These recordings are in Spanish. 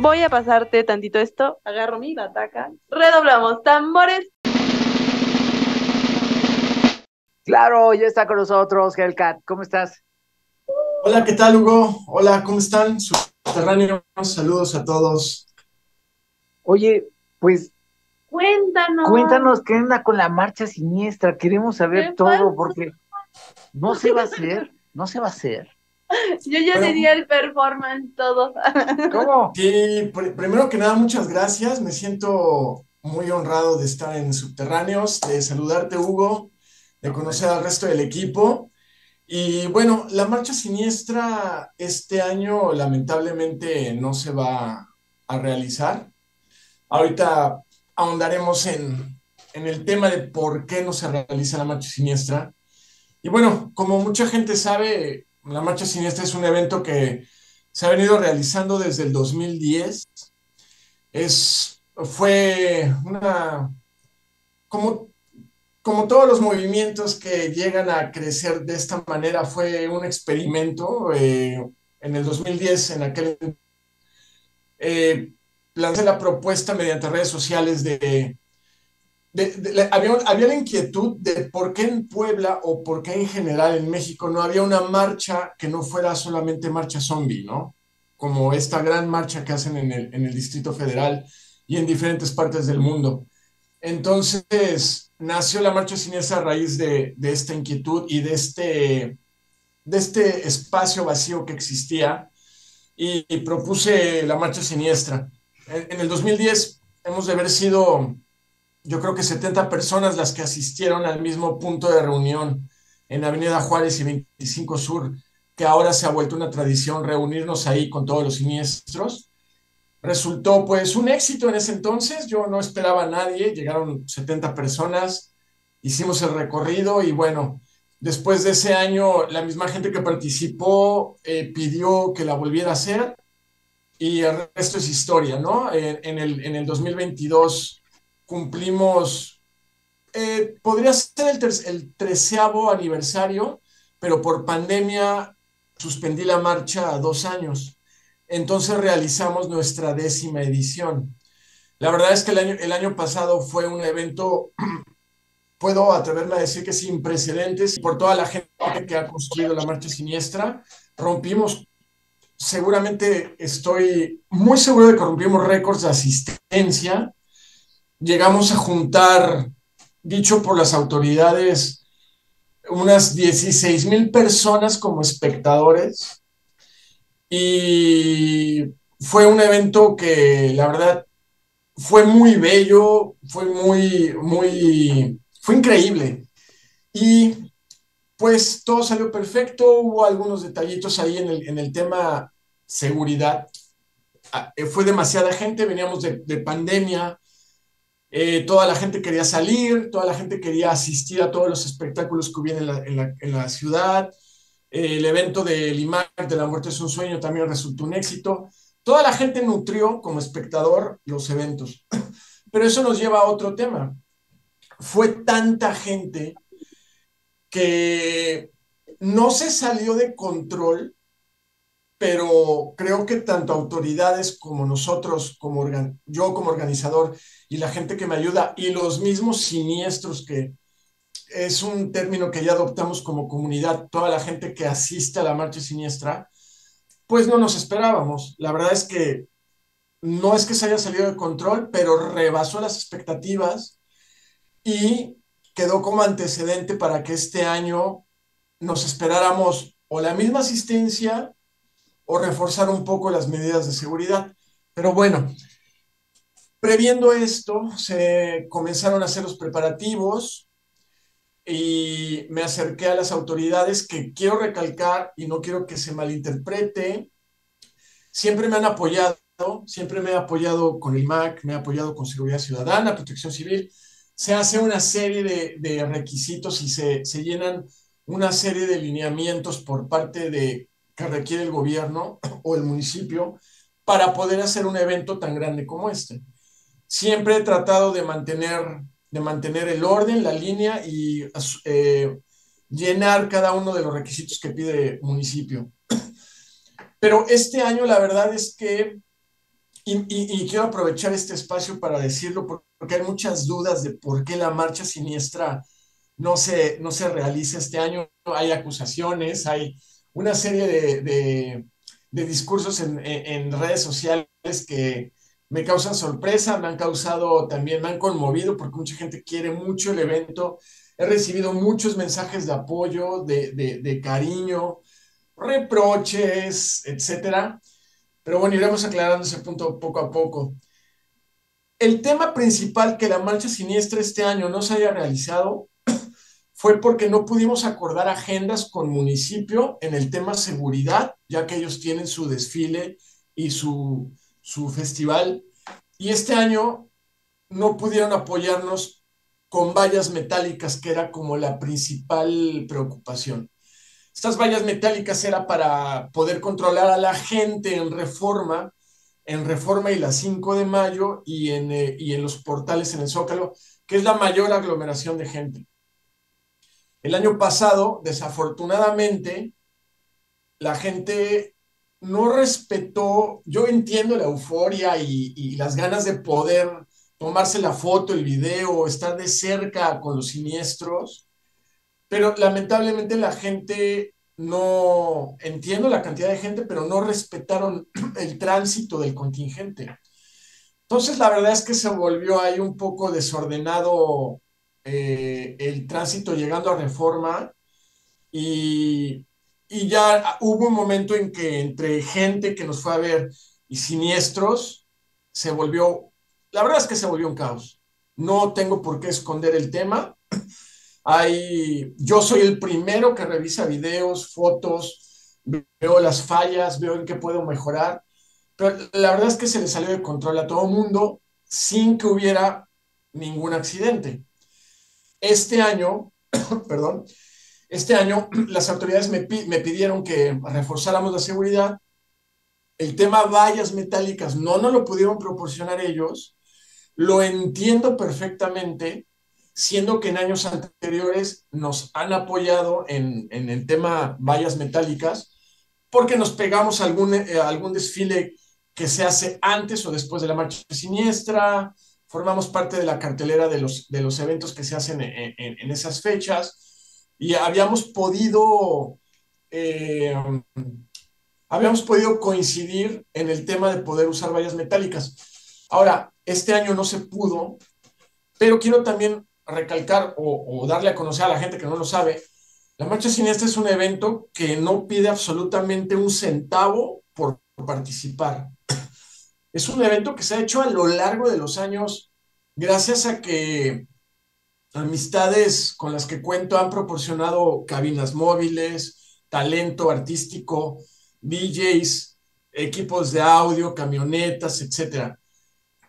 Voy a pasarte tantito esto, agarro mi bataca, redoblamos tambores. Claro, ya está con nosotros Hellcat. ¿Cómo estás? Hola, ¿qué tal, Hugo? Hola, ¿cómo están? Subterráneos, saludos a todos. Oye, pues Cuéntanos. cuéntanos qué anda con la marcha siniestra. Queremos saber ¿Qué todo pasó? porque no se va a hacer, no se va a hacer. Yo ya Bueno. diría el performance todo. ¿Cómo? Sí, pr- primero que nada, muchas gracias. Me siento muy honrado de estar en Subterráneos, de saludarte, Hugo, de conocer al resto del equipo. Y bueno, la marcha siniestra este año lamentablemente no se va a realizar. Ahorita ahondaremos en, en el tema de por qué no se realiza la marcha siniestra. Y bueno, como mucha gente sabe, la marcha siniestra es un evento que se ha venido realizando desde el 2010. Es, fue una, como, como todos los movimientos que llegan a crecer de esta manera, fue un experimento. eh, en el 2010, en aquel, eh, lancé la propuesta mediante redes sociales de, de- de- había, había la inquietud de por qué en Puebla o por qué en general en México no había una marcha que no fuera solamente marcha zombie, ¿no? Como esta gran marcha que hacen en el, en el Distrito Federal y en diferentes partes del mundo. Entonces, nació la marcha siniestra a raíz de, de esta inquietud y de este, de este espacio vacío que existía y, y propuse la marcha siniestra. En, el 2010 hemos de haber sido yo creo que 70 personas las que asistieron al mismo punto de reunión en Avenida Juárez y 25 Sur, que ahora se ha vuelto una tradición reunirnos ahí con todos los siniestros. Resultó pues un éxito en ese entonces, yo no esperaba a nadie, llegaron 70 personas, hicimos el recorrido y bueno, después de ese año la misma gente que participó eh, pidió que la volviera a hacer y el resto es historia, ¿no? En, en el, en el 2022 cumplimos, eh, podría ser el, ter- treceavo aniversario, pero por pandemia suspendí la marcha dos años. Entonces realizamos nuestra décima edición. La verdad es que el año, el año pasado fue un evento, puedo atreverme a decir que sin precedentes, por toda la gente que ha construido la marcha siniestra, rompimos, seguramente estoy muy seguro de que rompimos récords de asistencia llegamos a juntar, dicho por las autoridades, unas 16 mil personas como espectadores y fue un evento que la verdad fue muy bello, fue muy, muy, fue increíble. Y pues todo salió perfecto, hubo algunos detallitos ahí en el, tema seguridad. Ah, eh, Fue demasiada gente, veníamos de, de pandemia, eh, toda la gente quería salir, toda la gente quería asistir a todos los espectáculos que la- en la ciudad. Eh, el evento del IMAC de la muerte es un sueño también resultó un éxito. Toda la gente nutrió como espectador los eventos. Pero eso nos lleva a otro tema. Fue tanta gente que no se salió de control pero creo que tanto autoridades como nosotros, como organ- yo como organizador y la gente que me ayuda y los mismos siniestros que es un término que ya adoptamos como comunidad, toda la gente que asiste a la marcha siniestra, pues no nos esperábamos. La verdad es que no es que se haya salido de control, pero rebasó las expectativas y quedó como antecedente para que este año nos esperáramos o la misma asistencia o reforzar un poco las medidas de seguridad. Pero bueno, previendo esto, se comenzaron a hacer los preparativos y me acerqué a las autoridades que quiero recalcar y no quiero que se malinterprete. Siempre me han apoyado, siempre me he apoyado con el MAC, me he apoyado con Seguridad Ciudadana, Protección Civil. Se hace una serie de, requisitos y se, se llenan una serie de lineamientos por parte de que requiere el gobierno o el municipio para poder hacer un evento tan grande como este. Siempre he tratado de mantener de mantener el orden, la línea y eh, llenar cada uno de los requisitos que pide el municipio. Pero este año la verdad es que, y, quiero aprovechar este espacio para decirlo, porque hay muchas dudas de por qué la marcha siniestra no se, no se realiza este año. Hay acusaciones, hay una serie de, discursos en, en, redes sociales que me causan sorpresa, me han causado también, me han conmovido porque mucha gente quiere mucho el evento. He recibido muchos mensajes de apoyo, de, de cariño, reproches, etcétera. Pero bueno, iremos aclarando ese punto poco a poco. El tema principal que la marcha siniestra este año no se haya realizado fue porque no pudimos acordar agendas con municipio en el tema seguridad, ya que ellos tienen su desfile y su, su festival. Y este año no pudieron apoyarnos con vallas metálicas, que era como la principal preocupación. Estas vallas metálicas era para poder controlar a la gente en reforma, en reforma y la 5 de mayo y en, eh, y en los portales en el Zócalo, que es la mayor aglomeración de gente. El año pasado, desafortunadamente, la gente no respetó, yo entiendo la euforia y, y, las ganas de poder tomarse la foto, el video, estar de cerca con los siniestros, pero lamentablemente la gente no, entiendo la cantidad de gente, pero no respetaron el tránsito del contingente. Entonces, la verdad es que se volvió ahí un poco desordenado eh, el tránsito llegando a reforma y, y, ya hubo un momento en que entre gente que nos fue a ver y siniestros, se volvió, la verdad es que se volvió un caos. No tengo por qué esconder el tema, hay, yo soy el primero que revisa videos, fotos, veo las fallas, veo en qué puedo mejorar, pero la verdad es que se le salió de control a todo mundo sin que hubiera ningún accidente. Este año, perdón, este año las autoridades me, me pidieron que reforzáramos la seguridad. El tema vallas metálicas no nos lo pudieron proporcionar ellos. Lo entiendo perfectamente, siendo que en años anteriores nos han apoyado en, el tema vallas metálicas, porque nos pegamos algún, eh, algún desfile que se hace antes o después de la marcha siniestra, formamos parte de la cartelera de los, de los eventos que se hacen en, esas fechas y habíamos podido, eh, habíamos podido coincidir en el tema de poder usar vallas metálicas. Ahora, este año no se pudo, pero quiero también recalcar o, darle a conocer a la gente que no lo sabe, la Marcha Siniestra es un evento que no pide absolutamente un centavo por participar. Es un evento que se ha hecho a lo largo de los años gracias a que amistades con las que cuento han proporcionado cabinas móviles, talento artístico, DJs, equipos de audio, camionetas, etc.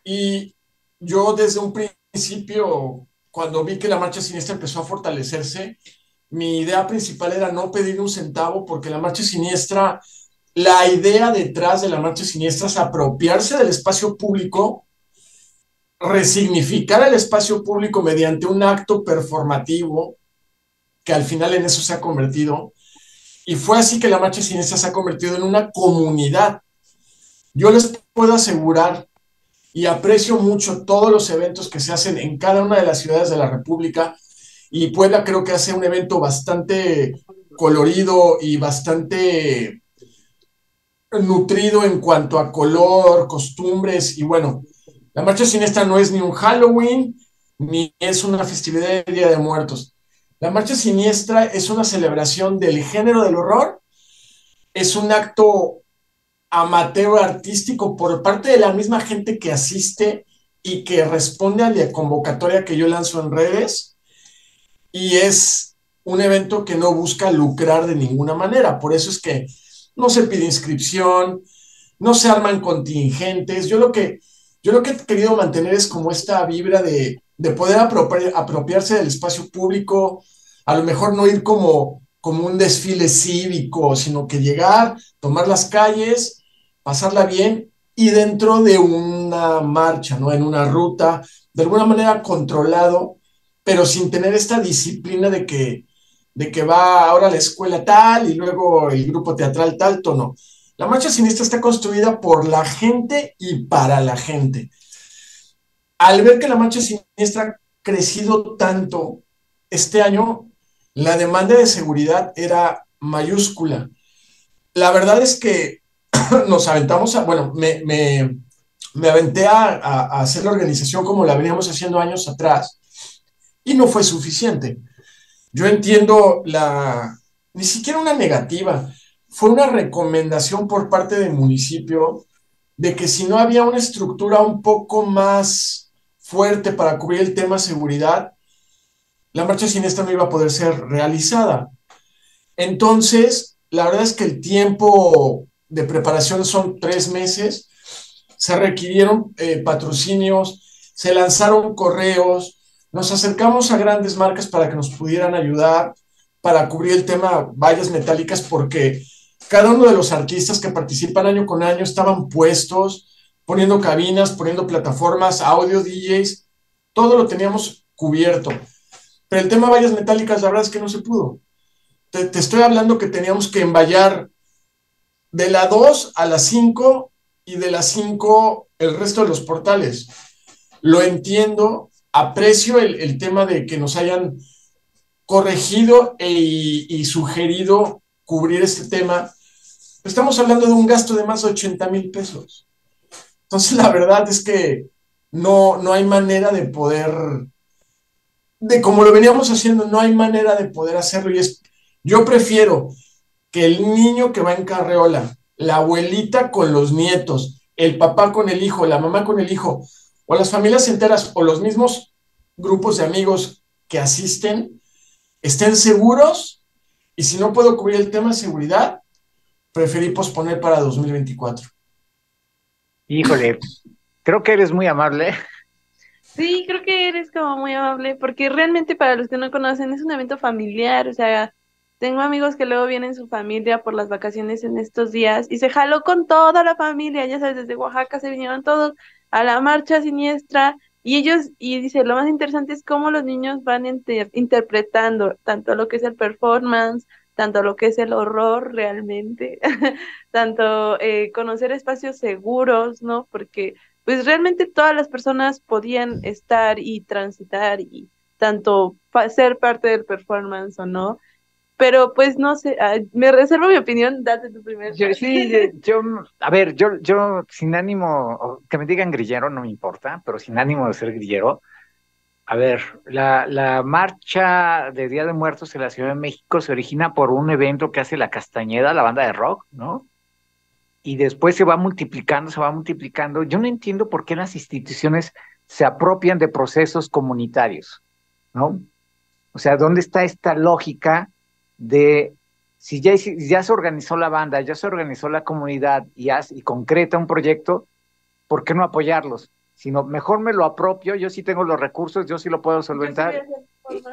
Y yo desde un principio cuando vi que la marcha siniestra empezó a fortalecerse, mi idea principal era no pedir un centavo porque la marcha siniestra, la idea detrás de la marcha siniestra es apropiarse del espacio público, resignificar el espacio público mediante un acto performativo, que al final en eso se ha convertido. Y fue así que la marcha siniestra se ha convertido en una comunidad. Yo les puedo asegurar y aprecio mucho todos los eventos que se hacen en cada una de las ciudades de la República. Y Puebla creo que hace un evento bastante colorido y bastante nutrido en cuanto a color, costumbres y bueno, la marcha siniestra no es ni un Halloween ni es una festividad de Día de Muertos. La marcha siniestra es una celebración del género del horror, es un acto amateur artístico por parte de la misma gente que asiste y que responde a la convocatoria que yo lanzo en redes. Y es un evento que no busca lucrar de ninguna manera. Por eso es que no se pide inscripción, no se arman contingentes. Yo lo que, yo lo que he querido mantener es como esta vibra de, de poder apropiarse del espacio público, a lo mejor no ir como, como un desfile cívico, sino que llegar, tomar las calles pasarla bien y dentro de una marcha, ¿no? En una ruta, de alguna manera controlado, pero sin tener esta disciplina de que, de que va ahora la escuela tal y luego el grupo teatral tal, tono. La marcha siniestra está construida por la gente y para la gente. Al ver que la marcha siniestra ha crecido tanto este año, la demanda de seguridad era mayúscula. La verdad es que nos aventamos a, bueno, me, me, aventé a, hacer la organización como la veníamos haciendo años atrás y no fue suficiente. Yo entiendo la, ni siquiera una negativa, fue una recomendación por parte del municipio de que si no había una estructura un poco más fuerte para cubrir el tema seguridad, la marcha siniestra no iba a poder ser realizada. Entonces, la verdad es que el tiempo de preparación son tres meses, se requirieron eh, patrocinios, se lanzaron correos, nos acercamos a grandes marcas para que nos pudieran ayudar para cubrir el tema vallas metálicas porque cada uno de los artistas que participan año con año estaban puestos, poniendo cabinas, poniendo plataformas, audio, DJs, todo lo teníamos cubierto. Pero el tema vallas metálicas, la verdad es que no se pudo. Te, estoy hablando que teníamos que emballar de la 2 a la 5 y de la 5 el resto de los portales. Lo entiendo, aprecio el, tema de que nos hayan corregido e, y sugerido cubrir este tema. Estamos hablando de un gasto de más de 80 mil pesos. Entonces, la verdad es que no, no hay manera de poder de como lo veníamos haciendo, no hay manera de poder hacerlo. Y es, yo prefiero que el niño que va en carreola, la abuelita con los nietos, el papá con el hijo, la mamá con el hijo, o las familias enteras, o los mismos grupos de amigos que asisten, estén seguros. Y si no puedo cubrir el tema de seguridad, preferí posponer para 2024. Híjole, creo que eres muy amable Sí, creo que eres como muy amable, porque realmente para los que no conocen es un evento familiar, o sea, tengo amigos que luego vienen su familia por las vacaciones en estos días y se jaló con toda la familia, ya sabes, desde Oaxaca se vinieron todos a la marcha siniestra y ellos, y dice, lo más interesante es cómo los niños van interpretando tanto lo que es el performance, tanto lo que es el horror realmente, tanto eh, conocer espacios seguros, ¿no? Porque pues realmente todas las personas podían estar y transitar y tanto ser parte del performance o no. Pero pues no sé, ah, me reservo mi opinión, date tu primer. Yo, sí, yo, a ver, yo, yo sin ánimo, que me digan grillero no me importa, pero sin ánimo de ser grillero. A ver, la, la marcha de Día de Muertos en la Ciudad de México se origina por un evento que hace la Castañeda, la banda de rock, ¿no? y después se va multiplicando, se va multiplicando. Yo no entiendo por qué las instituciones se apropian de procesos comunitarios, ¿no? O sea, ¿dónde está esta lógica de si ya, ya se organizó la banda, ya se organizó la comunidad y, y concreta un proyecto, ¿por qué no apoyarlos? Sino mejor me lo apropio, yo sí tengo los recursos, yo sí lo puedo solventar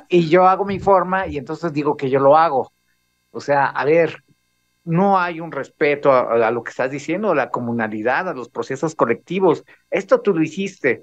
y yo hago mi forma y entonces digo que yo lo hago. O sea, a ver, no hay un respeto a, lo que estás diciendo, a la comunalidad, a los procesos colectivos. Esto tú lo hiciste.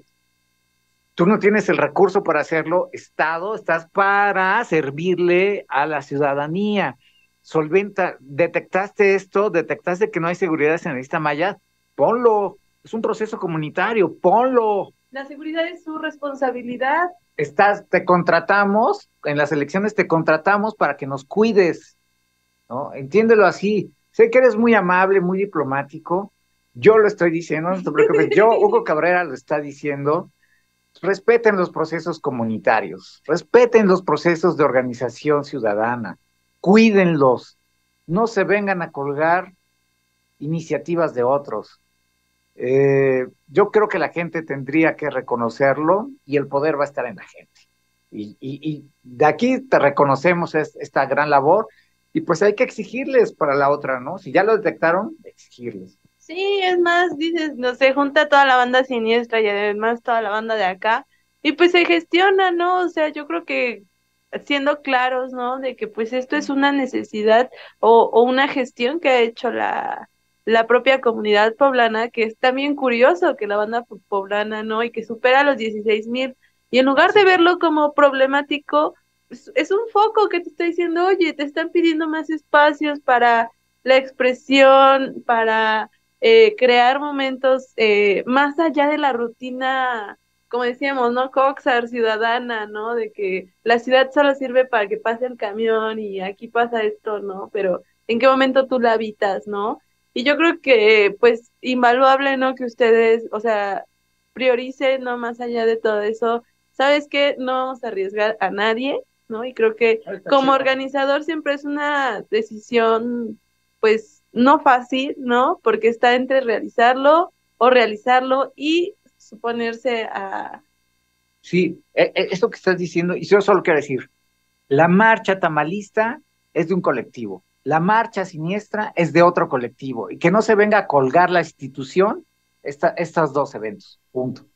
Tú no tienes el recurso para hacerlo, Estado, estás para servirle a la ciudadanía. Solventa, detectaste esto, detectaste que no hay seguridad en esta malla, ponlo. Es un proceso comunitario, ponlo. La seguridad es su responsabilidad. Estás, te contratamos, en las elecciones te contratamos para que nos cuides ¿no? Entiéndelo así. Sé que eres muy amable, muy diplomático. Yo lo estoy diciendo, no te preocupes. Yo, Hugo Cabrera, lo está diciendo. Respeten los procesos comunitarios, respeten los procesos de organización ciudadana, cuídenlos, no se vengan a colgar iniciativas de otros. Eh, yo creo que la gente tendría que reconocerlo y el poder va a estar en la gente. Y, de aquí te reconocemos esta gran labor y pues hay que exigirles para la otra, ¿no? Si ya lo detectaron, exigirles. Sí, es más, dices, no se junta toda la banda siniestra y además toda la banda de acá, y pues se gestiona, ¿no? O sea, yo creo que siendo claros, ¿no? De que pues esto es una necesidad o, o una gestión que ha hecho la, la propia comunidad poblana, que es también curioso que la banda poblana, ¿no? Y que supera los 16 mil. Y en lugar de verlo como problemático, es, un foco que te está diciendo, oye, te están pidiendo más espacios para la expresión, para eh, crear momentos eh, más allá de la rutina, como decíamos, ¿no? Coxar ciudadana, ¿no? De que la ciudad solo sirve para que pase el camión y aquí pasa esto, ¿no? Pero ¿en qué momento tú la habitas, ¿no? Y yo creo que, pues, invaluable, ¿no? Que ustedes, o sea, prioricen, ¿no? Más allá de todo eso, ¿sabes qué? No vamos a arriesgar a nadie, ¿no? Y creo que como organizador siempre es una decisión, pues, no fácil, ¿no? Porque está entre realizarlo o realizarlo y suponerse a... Sí, e, e, esto que estás diciendo, y yo solo quiero decir, la marcha tamalista es de un colectivo, la marcha siniestra es de otro colectivo, y que no se venga a colgar la institución esta, estos dos eventos, punto.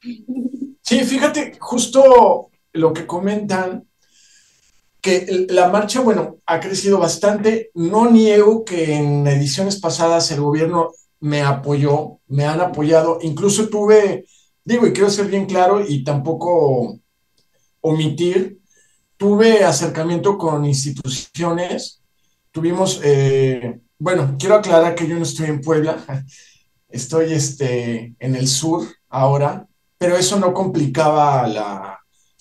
Sí, fíjate, justo lo que comentan, que la marcha, bueno, ha crecido bastante. No niego que en ediciones pasadas el gobierno me apoyó, me han apoyado. Incluso tuve, digo, y quiero ser bien claro y tampoco omitir, tuve acercamiento con instituciones. Tuvimos, eh, bueno, quiero aclarar que yo no estoy en Puebla, estoy este, en el sur ahora, pero eso no complicaba la,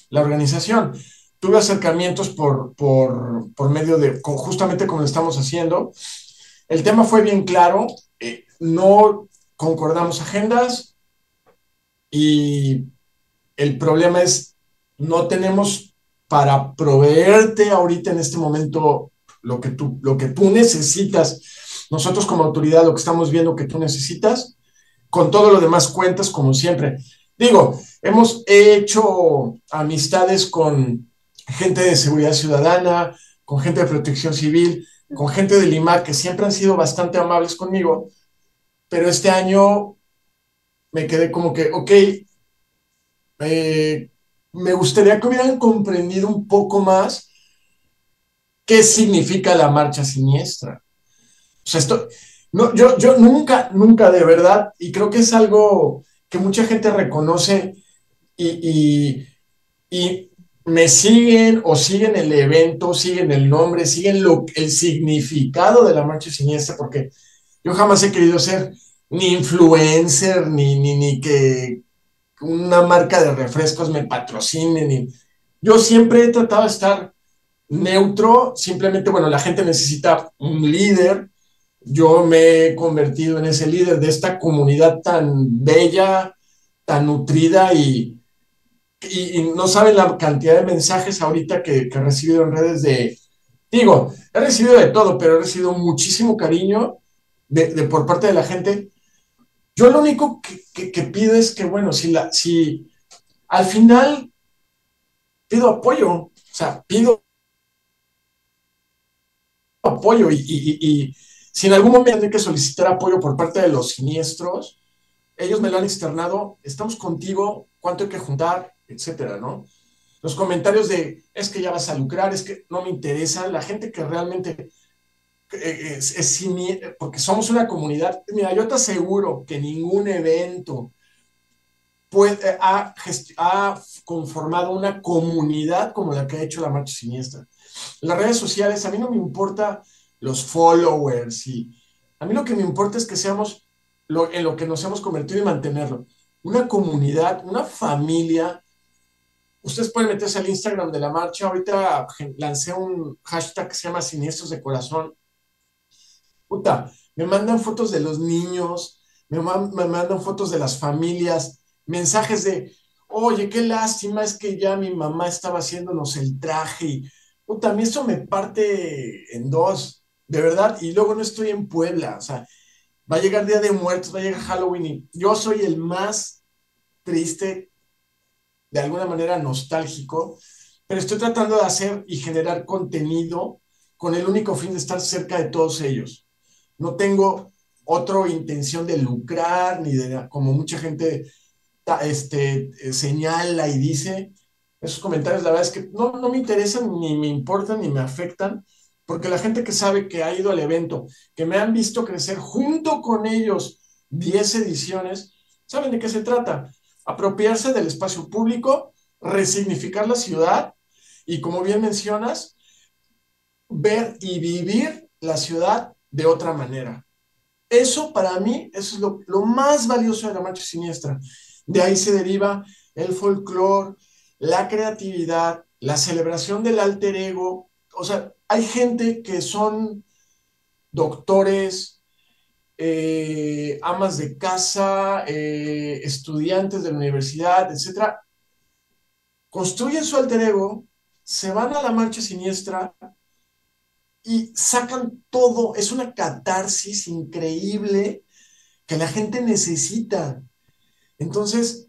la organización. Tuve acercamientos por, por, por medio de, justamente como lo estamos haciendo. El tema fue bien claro, eh, no concordamos agendas y el problema es, no tenemos para proveerte ahorita en este momento lo que tú, lo que tú necesitas. Nosotros como autoridad lo que estamos viendo que tú necesitas, con todo lo demás cuentas como siempre. Digo, hemos hecho amistades con gente de seguridad ciudadana, con gente de protección civil, con gente de Lima, que siempre han sido bastante amables conmigo, pero este año me quedé como que, ok, eh, me gustaría que hubieran comprendido un poco más qué significa la marcha siniestra. O sea, esto, no, yo, yo nunca, nunca de verdad, y creo que es algo que mucha gente reconoce y, y, me siguen o siguen el evento, siguen el nombre, siguen el significado de la marcha siniestra, porque yo jamás he querido ser ni influencer, ni, ni, ni que una marca de refrescos me patrocine, ni... Yo siempre he tratado de estar neutro, simplemente, bueno, la gente necesita un líder, yo me he convertido en ese líder de esta comunidad tan bella, tan nutrida y, y, no saben la cantidad de mensajes ahorita que, que, he recibido en redes de, digo, he recibido de todo, pero he recibido muchísimo cariño de, por parte de la gente. Yo lo único que, que, pido es que, bueno, si, la, si al final pido apoyo, o sea, pido apoyo y, y si en algún momento hay que solicitar apoyo por parte de los siniestros, ellos me lo han externado, estamos contigo, cuánto hay que juntar, etcétera, ¿no? Los comentarios de, es que ya vas a lucrar, es que no me interesa, la gente que realmente eh, es, es, porque somos una comunidad, mira, yo te aseguro que ningún evento puede, ha, ha conformado una comunidad como la que ha hecho la Marcha Siniestra. Las redes sociales, a mí no me importa los followers y a mí lo que me importa es que seamos lo, en lo que nos hemos convertido y mantenerlo. Una comunidad, una familia. Ustedes pueden meterse al Instagram de la marcha. Ahorita lancé un hashtag que se llama Siniestros de Corazón. Puta, me mandan fotos de los niños, me, mandan fotos de las familias, mensajes de, oye, qué lástima, es que ya mi mamá estaba haciéndonos el traje. Puta, a mí eso me parte en dos de verdad, y luego no estoy en Puebla, o sea, va a llegar Día de Muertos, va a llegar Halloween y yo soy el más triste, de alguna manera nostálgico, pero estoy tratando de hacer y generar contenido con el único fin de estar cerca de todos ellos. No tengo otra intención de lucrar, ni de, como mucha gente este, señala y dice, esos comentarios la verdad es que no, no me interesan, ni me importan, ni me afectan, porque la gente que sabe que ha ido al evento, que me han visto crecer junto con ellos 10 ediciones, saben de qué se trata. Apropiarse del espacio público, resignificar la ciudad y, como bien mencionas, ver y vivir la ciudad de otra manera. Eso para mí, eso es lo, más valioso de la marcha siniestra. De ahí se deriva el folclore, la creatividad, la celebración del alter ego. O sea, hay gente que son doctores, eh, amas de casa, eh, estudiantes de la universidad, etcétera, construyen su alter ego, se van a la marcha siniestra y sacan todo. Es una catarsis increíble que la gente necesita. Entonces,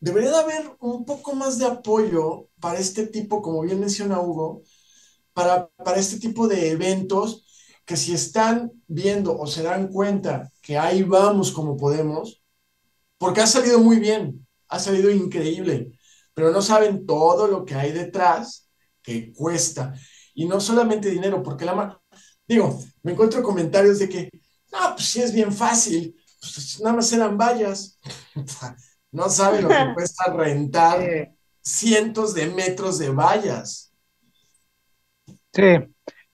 debería de haber un poco más de apoyo para este tipo, como bien menciona Hugo, para, para este tipo de eventos que si están viendo o se dan cuenta que ahí vamos como podemos, porque ha salido muy bien, ha salido increíble, pero no saben todo lo que hay detrás que cuesta. Y no solamente dinero, porque la... Digo, me encuentro comentarios de que, no, pues sí es bien fácil, pues nada más eran vallas. no saben lo que cuesta rentar cientos de metros de vallas. Sí,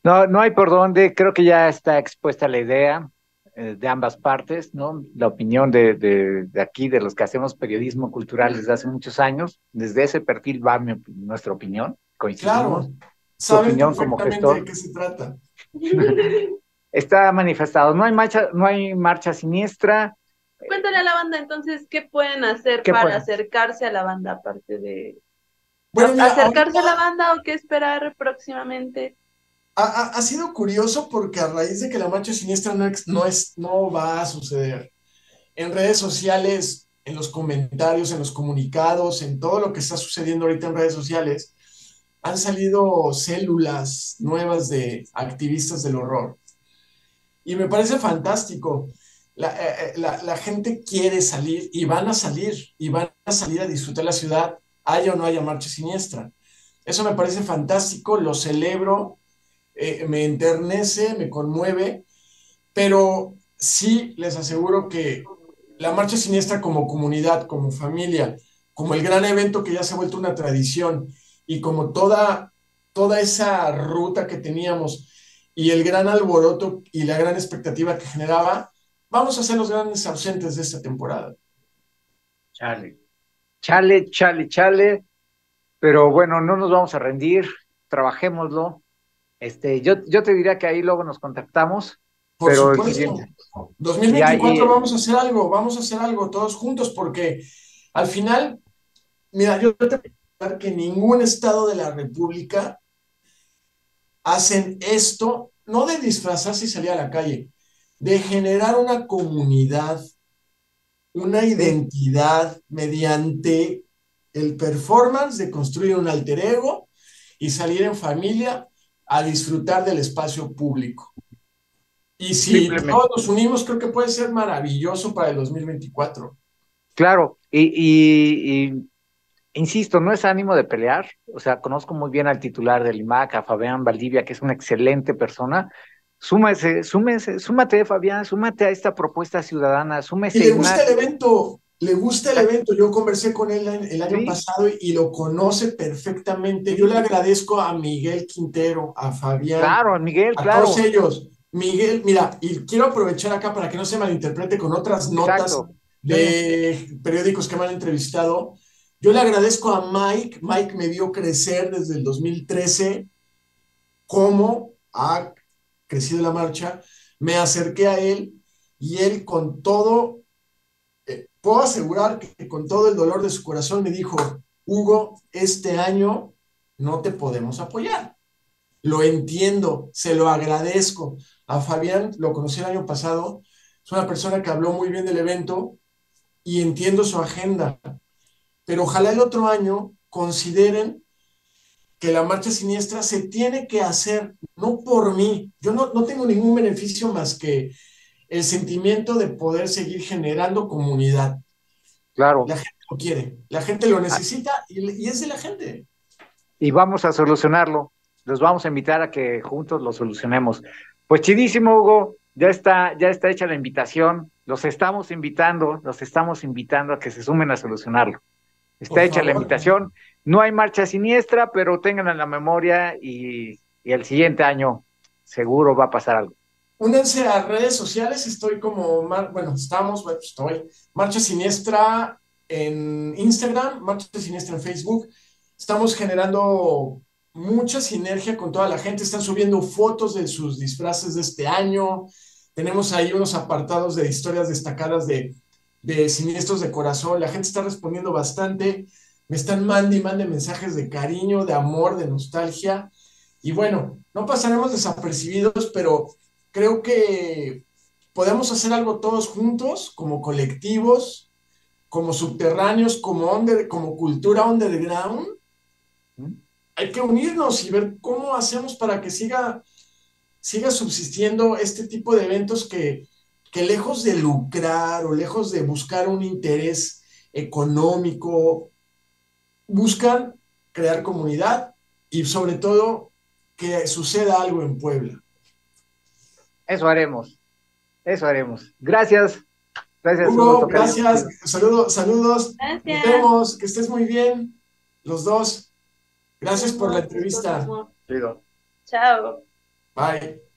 no, no hay por dónde, creo que ya está expuesta la idea eh, de ambas partes, ¿no? La opinión de, de, aquí, de los que hacemos periodismo cultural desde hace muchos años, desde ese perfil va nuestra opinión, coincidimos. Claro, su opinión como gestor. de qué se trata. está manifestado, no hay marcha, no hay marcha siniestra. Cuéntale a la banda entonces qué pueden hacer para acercarse a la banda, aparte de acercarse a la banda o qué esperar próximamente. Ha, sido curioso porque a raíz de que la marcha siniestra no, no, es, no va a suceder, en redes sociales, en los comentarios, en los comunicados, en todo lo que está sucediendo ahorita en redes sociales, han salido células nuevas de activistas del horror. Y me parece fantástico. La, eh, eh, la, gente quiere salir y van a salir y van a salir a disfrutar la ciudad, haya o no haya marcha siniestra. Eso me parece fantástico, lo celebro, eh, me enternece, me conmueve, pero sí les aseguro que la marcha siniestra como comunidad, como familia, como el gran evento que ya se ha vuelto una tradición y como toda, toda esa ruta que teníamos y el gran alboroto y la gran expectativa que generaba, vamos a ser los grandes ausentes de esta temporada. Chale, chale, chale, chale, pero bueno, no nos vamos a rendir, trabajémoslo, este, yo, yo te diría que ahí luego nos contactamos. Por pero supuesto. 2024 vamos a hacer algo, vamos a hacer algo todos juntos, porque al final, mira, yo te voy que ningún estado de la República hacen esto, no de disfrazarse y salir a la calle, de generar una comunidad, una identidad mediante el performance de construir un alter ego y salir en familia a disfrutar del espacio público. Y si todos nos unimos, creo que puede ser maravilloso para el 2024. Claro, y, insisto, no es ánimo de pelear, o sea, conozco muy bien al titular del IMAC, a Fabián Valdivia, que es una excelente persona. Súmese, súmese, súmate, Fabián, súmate a esta propuesta ciudadana, súmese. Y le gusta el evento, le gusta el evento. Yo conversé con él el año pasado y, lo conoce perfectamente. Yo le agradezco a Miguel Quintero, a Fabián. Claro, a Miguel, a claro. todos ellos. Miguel, mira, y quiero aprovechar acá para que no se malinterprete con otras notas de periódicos que me han entrevistado. Yo le agradezco a Mike. Mike me vio crecer desde el 2013. ¿Cómo ha crecido la marcha? Me acerqué a él y él con todo puedo asegurar que con todo el dolor de su corazón me dijo, Hugo, este año no te podemos apoyar. Lo entiendo, se lo agradezco. A Fabián lo conocí el año pasado, es una persona que habló muy bien del evento y entiendo su agenda, pero ojalá el otro año consideren que la marcha siniestra se tiene que hacer, no por mí, yo no, no tengo ningún beneficio más que el sentimiento de poder seguir generando comunidad. Claro. La gente lo quiere, la gente lo necesita y, es de la gente. Y vamos a solucionarlo. los vamos a invitar a que juntos lo solucionemos. Pues chidísimo, Hugo, ya está, ya está hecha la invitación, los estamos invitando, los estamos invitando a que se sumen a solucionarlo. Está hecha la invitación, no hay marcha siniestra, pero tengan en la memoria y, el siguiente año seguro va a pasar algo. Únanse a redes sociales, estoy como, bueno, estamos, bueno, estoy, Marcha Siniestra en Instagram, Marcha Siniestra en Facebook. Estamos generando mucha sinergia con toda la gente. Están subiendo fotos de sus disfraces de este año. Tenemos ahí unos apartados de historias destacadas de, de siniestros de corazón. La gente está respondiendo bastante. Me están mandando y mandando mensajes de cariño, de amor, de nostalgia. Y bueno, no pasaremos desapercibidos, pero creo que podemos hacer algo todos juntos, como colectivos, como subterráneos, como, under, como cultura underground. Hay que unirnos y ver cómo hacemos para que siga, siga subsistiendo este tipo de eventos que, que lejos de lucrar o lejos de buscar un interés económico, buscan crear comunidad y sobre todo que suceda algo en Puebla. Eso haremos, eso haremos. Gracias. Gracias, Hugo. gracias. Saludos, saludos. Nos vemos. Que estés muy bien, los dos. Gracias por la entrevista. Chao. Bye.